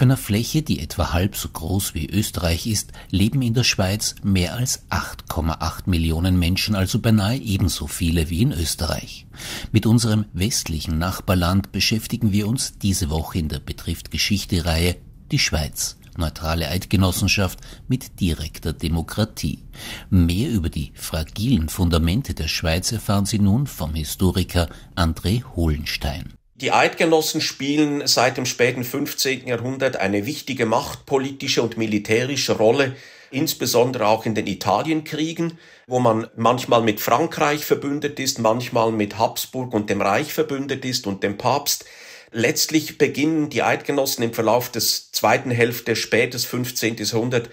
Auf einer Fläche, die etwa halb so groß wie Österreich ist, leben in der Schweiz mehr als 8,8 Millionen Menschen, also beinahe ebenso viele wie in Österreich. Mit unserem westlichen Nachbarland beschäftigen wir uns diese Woche in der Betrifft Geschichte Reihe Die Schweiz. Neutrale Eidgenossenschaft mit direkter Demokratie. Mehr über die fragilen Fundamente der Schweiz erfahren Sie nun vom Historiker André Hohlenstein. Die Eidgenossen spielen seit dem späten 15. Jahrhundert eine wichtige machtpolitische und militärische Rolle, insbesondere auch in den Italienkriegen, wo man manchmal mit Frankreich verbündet ist, manchmal mit Habsburg und dem Reich verbündet ist und dem Papst. Letztlich beginnen die Eidgenossen im Verlauf des zweiten Hälfte spätes 15. Jahrhundert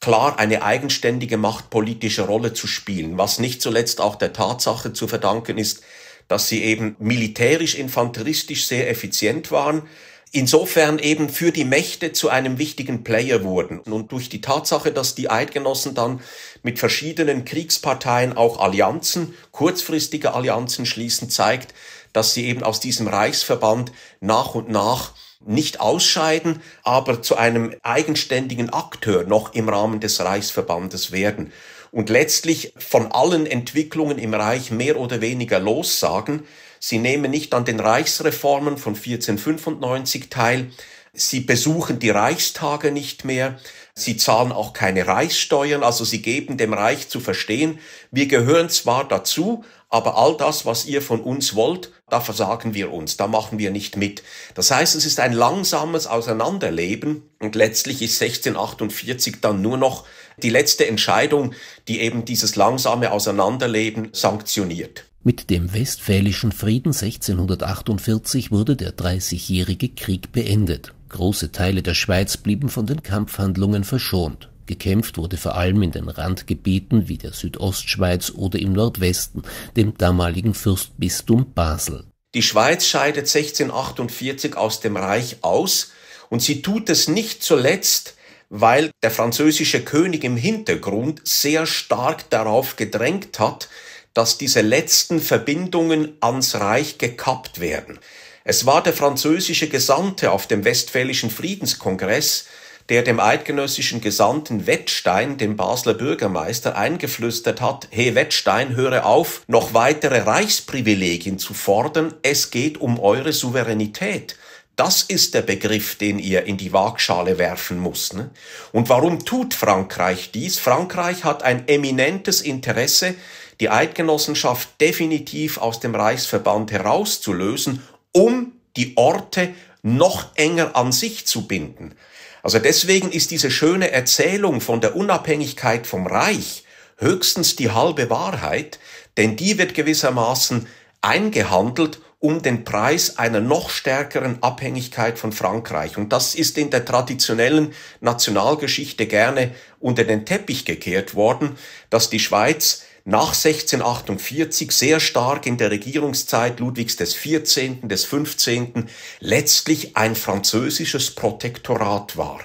klar eine eigenständige machtpolitische Rolle zu spielen, was nicht zuletzt auch der Tatsache zu verdanken ist, dass sie eben militärisch, infanteristisch sehr effizient waren, insofern eben für die Mächte zu einem wichtigen Player wurden. Und durch die Tatsache, dass die Eidgenossen dann mit verschiedenen Kriegsparteien auch Allianzen, kurzfristige Allianzen schließen, zeigt, dass sie eben aus diesem Reichsverband nach und nach nicht ausscheiden, aber zu einem eigenständigen Akteur noch im Rahmen des Reichsverbandes werden und letztlich von allen Entwicklungen im Reich mehr oder weniger lossagen. Sie nehmen nicht an den Reichsreformen von 1495 teil, sie besuchen die Reichstage nicht mehr, sie zahlen auch keine Reichssteuern, also sie geben dem Reich zu verstehen, wir gehören zwar dazu, aber all das, was ihr von uns wollt, da versagen wir uns, da machen wir nicht mit. Das heißt, es ist ein langsames Auseinanderleben und letztlich ist 1648 dann nur noch die letzte Entscheidung, die eben dieses langsame Auseinanderleben sanktioniert. Mit dem Westfälischen Frieden 1648 wurde der Dreißigjährige Krieg beendet. Große Teile der Schweiz blieben von den Kampfhandlungen verschont. Gekämpft wurde vor allem in den Randgebieten wie der Südostschweiz oder im Nordwesten, dem damaligen Fürstbistum Basel. Die Schweiz scheidet 1648 aus dem Reich aus und sie tut es nicht zuletzt, weil der französische König im Hintergrund sehr stark darauf gedrängt hat, dass diese letzten Verbindungen ans Reich gekappt werden. Es war der französische Gesandte auf dem Westfälischen Friedenskongress, der dem eidgenössischen Gesandten Wettstein, dem Basler Bürgermeister, eingeflüstert hat, hey Wettstein, höre auf, noch weitere Reichsprivilegien zu fordern, es geht um eure Souveränität. Das ist der Begriff, den ihr in die Waagschale werfen muss. Ne? Und warum tut Frankreich dies? Frankreich hat ein eminentes Interesse, die Eidgenossenschaft definitiv aus dem Reichsverband herauszulösen, um die Orte noch enger an sich zu binden. Also deswegen ist diese schöne Erzählung von der Unabhängigkeit vom Reich höchstens die halbe Wahrheit, denn die wird gewissermaßen eingehandelt um den Preis einer noch stärkeren Abhängigkeit von Frankreich. Und das ist in der traditionellen Nationalgeschichte gerne unter den Teppich gekehrt worden, dass die Schweiz nach 1648 sehr stark in der Regierungszeit Ludwigs des 14., des 15. letztlich ein französisches Protektorat war.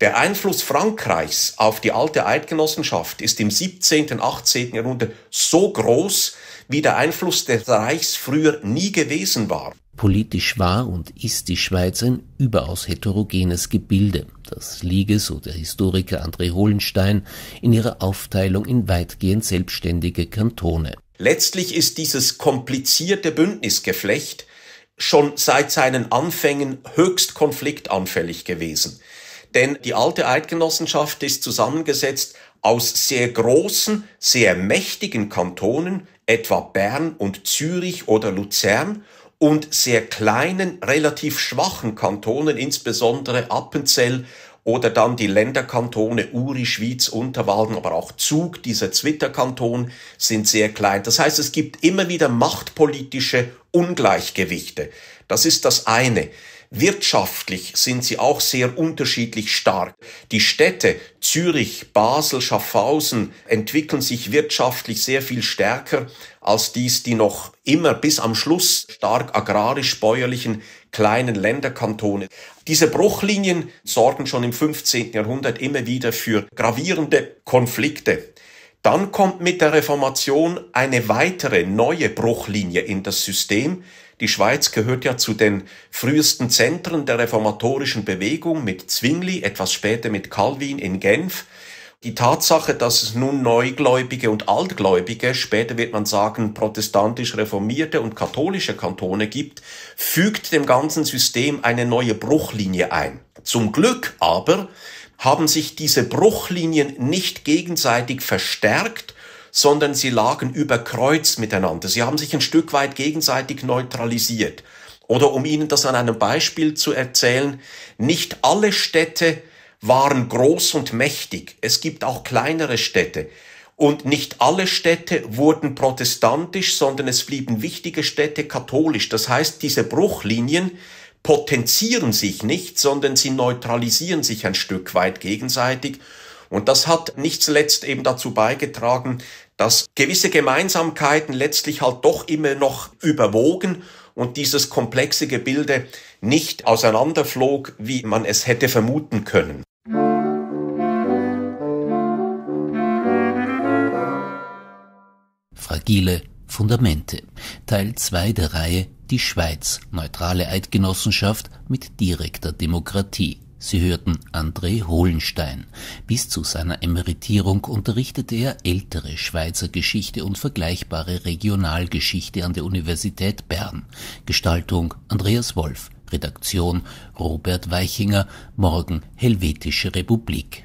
Der Einfluss Frankreichs auf die alte Eidgenossenschaft ist im 17., 18. Jahrhundert so groß, wie der Einfluss des Reichs früher nie gewesen war. Politisch war und ist die Schweiz ein überaus heterogenes Gebilde. Das liege, so der Historiker André Hohlenstein, in ihrer Aufteilung in weitgehend selbstständige Kantone. Letztlich ist dieses komplizierte Bündnisgeflecht schon seit seinen Anfängen höchst konfliktanfällig gewesen. Denn die alte Eidgenossenschaft ist zusammengesetzt aus sehr großen, sehr mächtigen Kantonen, etwa Bern und Zürich oder Luzern, und sehr kleinen, relativ schwachen Kantonen, insbesondere Appenzell oder dann die Länderkantone Uri, Schwyz, Unterwalden, aber auch Zug, dieser Zwitterkanton, sind sehr klein. Das heißt, es gibt immer wieder machtpolitische Ungleichgewichte. Das ist das eine. Wirtschaftlich sind sie auch sehr unterschiedlich stark. Die Städte Zürich, Basel, Schaffhausen entwickeln sich wirtschaftlich sehr viel stärker als dies die noch immer bis am Schluss stark agrarisch-bäuerlichen kleinen Länderkantone. Diese Bruchlinien sorgen schon im 15. Jahrhundert immer wieder für gravierende Konflikte. Dann kommt mit der Reformation eine weitere neue Bruchlinie in das System. Die Schweiz gehört ja zu den frühesten Zentren der reformatorischen Bewegung mit Zwingli, etwas später mit Calvin in Genf. Die Tatsache, dass es nun Neugläubige und Altgläubige, später wird man sagen protestantisch reformierte und katholische Kantone gibt, fügt dem ganzen System eine neue Bruchlinie ein. Zum Glück aber haben sich diese Bruchlinien nicht gegenseitig verstärkt, sondern sie lagen über Kreuz miteinander. Sie haben sich ein Stück weit gegenseitig neutralisiert. Oder um Ihnen das an einem Beispiel zu erzählen, nicht alle Städte waren groß und mächtig. Es gibt auch kleinere Städte. Und nicht alle Städte wurden protestantisch, sondern es blieben wichtige Städte katholisch. Das heißt, diese Bruchlinien potenzieren sich nicht, sondern sie neutralisieren sich ein Stück weit gegenseitig. Und das hat nicht zuletzt eben dazu beigetragen, dass gewisse Gemeinsamkeiten letztlich halt doch immer noch überwogen und dieses komplexe Gebilde nicht auseinanderflog, wie man es hätte vermuten können. Fragile Fundamente. Teil 2 der Reihe Die Schweiz, neutrale Eidgenossenschaft mit direkter Demokratie. Sie hörten André Hohlenstein. Bis zu seiner Emeritierung unterrichtete er ältere Schweizer Geschichte und vergleichbare Regionalgeschichte an der Universität Bern. Gestaltung Andreas Wolf. Redaktion Robert Weichinger. Morgen Helvetische Republik.